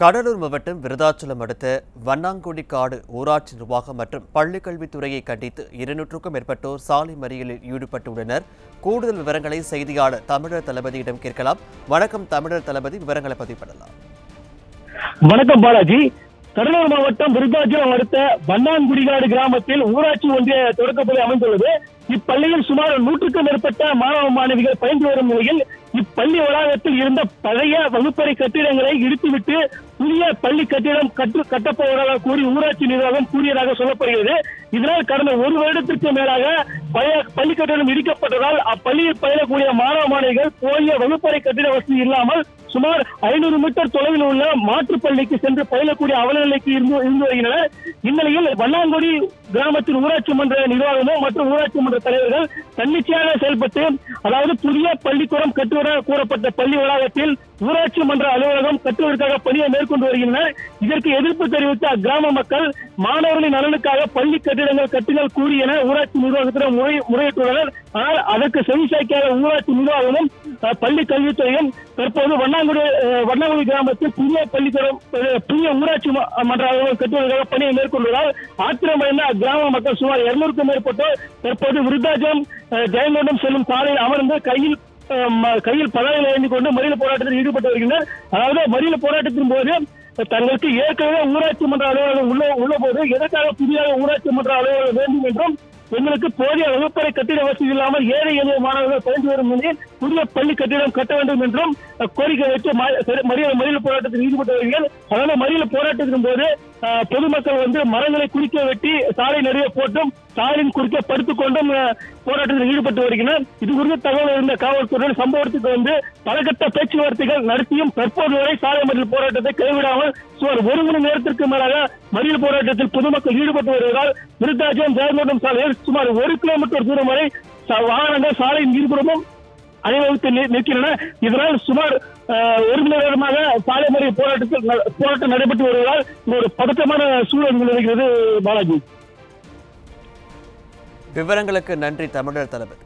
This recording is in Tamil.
கடலூர் மாவட்டம் விருதாச்சலம் அடுத்த வண்ணாங்குடி காடு ஊராட்சி நிர்வாகம் மற்றும் பள்ளிக்கல்வித்துறையை கண்டித்து இருநூற்றுக்கும் மேற்பட்டோர் சாலை மறியலில் ஈடுபட்டுள்ளனர். கூடுதல் விவரங்களை செய்தியாளர் தமிழர் தளபதியிடம் கேட்கலாம். வணக்கம் தமிழர் தளபதி விவரங்களை பதிவு பண்ணலாம் வணக்கம் பாலாஜி. கடலூர் மாவட்டம் விருத்தாச்சலம் அடுத்த வண்ணாங்குடிகாடு கிராமத்தில் ஊராட்சி ஒன்றிய தொடக்கப்பள்ளி அமைந்துள்ளது. இப்பள்ளியில் சுமார் நூற்றுக்கும் மேற்பட்ட மாணவ மாணவிகள் பயின்று வரும் நிலையில் இப்பள்ளி வளாகத்தில் இருந்த பழைய வகுப்பறை கட்டிடங்களை இடித்துவிட்டு புதிய பள்ளி கட்டிடம் கட்டு கட்டப்போவதாக கூறி ஊராட்சி நிர்வாகம் கூறியதாக சொல்லப்படுகிறது. இதனால் கடந்த ஒரு வருடத்திற்கு மேலாக பழைய பள்ளி கட்டிடம் இடிக்கப்பட்டதால் அப்பள்ளியில் பயிலக்கூடிய மாணவ மாணவிகள் போதிய வகுப்பறை கட்டிட வசதி இல்லாமல் சுமார் ஐநூறு மீட்டர் தொலைவில் உள்ள மாற்றுப்பள்ளிக்கு சென்று பயிலக்கூடிய அவலநிலைக்கு இருந்து இருந்து வருகின்றனர். இந்நிலையில் வண்ணாங்குடி கிராமத்தின் ஊராட்சி மன்ற நிர்வாகமும் மற்றும் ஊராட்சி மன்ற தலைவர்கள் தன்னிச்சையாக செயல்பட்டு அதாவது புதிய பள்ளிக்கூடம் கட்டுவத கூறப்பட்ட பள்ளி வளாகத்தில் ஊராட்சி மன்ற அலுவலகம் கட்டுவதற்காக பணியை மேற்கொண்டு வருகின்றனர். இதற்கு எதிர்ப்பு தெரிவித்த அக்கிராம மக்கள் மாணவர்களின் நலனுக்காக பள்ளி கட்டிடங்கள் கட்டுங்கள் கூறி என ஊராட்சி நிர்வாகத்திடம் முறை முறையிட்டுள்ளனர். ஆனால் அதற்கு செவிசாய்க்காத ஊராட்சி நிர்வாகமும் பள்ளி கல்வித்துறையும் தற்போது வண்ணா வண்ணாங்குடி வண்ணாங்குடி கிராமத்தில் புதிய பள்ளிக்கூடம் புதிய ஊராட்சி மன்ற கட்டுவதற்காக பணியை மேற்கொண்டுள்ளதால் ஆத்திரமடைந்த அக்கிராம மக்கள் சுமார் இருநூறுக்கும் மேற்பட்டோர் தற்போது விருத்தாச்சலம் ஜெயங்கொண்டம் செல்லும் சாலையில் அமர்ந்து கையில் கையில் பதாகைகளை ஏந்தி கொண்டு மறியல் போராட்டத்தில் ஈடுபட்டு வருகின்றனர். அதாவது மறியல் போராட்டத்தின் போது தங்களுக்கு ஏற்கனவே ஊராட்சி மன்ற அலுவலகம் உள்ள உள்ள போது எதற்காக புதிதாக ஊராட்சி மன்ற அலுவலகம் வேண்டும் என்றும் எங்களுக்கு போதிய வகுப்பறை கட்டிட வசதி இல்லாமல் ஏழை எளிய மாணவர்கள் பயந்து வரும் நிலையில் புதிய பள்ளி கட்டிடம் கட்ட வேண்டும் என்றும் கோரிக்கை வைத்து சரி- மறியல் மறியல் போராட்டத்தில் ஈடுபட்டு வருகிறார்கள் அதனால மறியல் போராட்டத்தின் போது அஹ், பொதுமக்கள் வந்து மரங்களை குளிக்க வெட்டி சாலை நிறைய போட்டும் சாலையின் குறுக்கே படுத்துக் கொண்டும் போராட்டத்தில் ஈடுபட்டு வருகின்றனர் இது குறித்து தகவல் இருந்த காவல்துறையினர் சம்பவத்துக்கு வந்து பலகட்ட பேச்சுவார்த்தைகள் நடத்தியும் தற்போது வரை சாலை மறியல் போராட்டத்தை கைவிடாமல் சுமார் ஒரு மணி நேரத்திற்கு மேலாக மறியல் போராட்டத்தில் பொதுமக்கள் ஈடுபட்டு வருவதால் விருத்தாச்சலம் ஜெயங்கொண்டம் சாலையில் சுமார் ஒரு கிலோமீட்டர் தூரம் வரை வாகனங்கள் சாலையின் இருபுறமும் அணிவகுத்து நிற்கின்றன. இதனால் சுமார் அஹ், ஒரு மணி நேரமாக சாலை மறியல் போராட்டத்தில் ந- போராட்டம் நடைபெற்று வருவதால் ஒரு பதட்டமான சூழல் நிலவுகிறது பாலாஜி. விவரங்களுக்கு நன்றி தமிழர் தளபதி.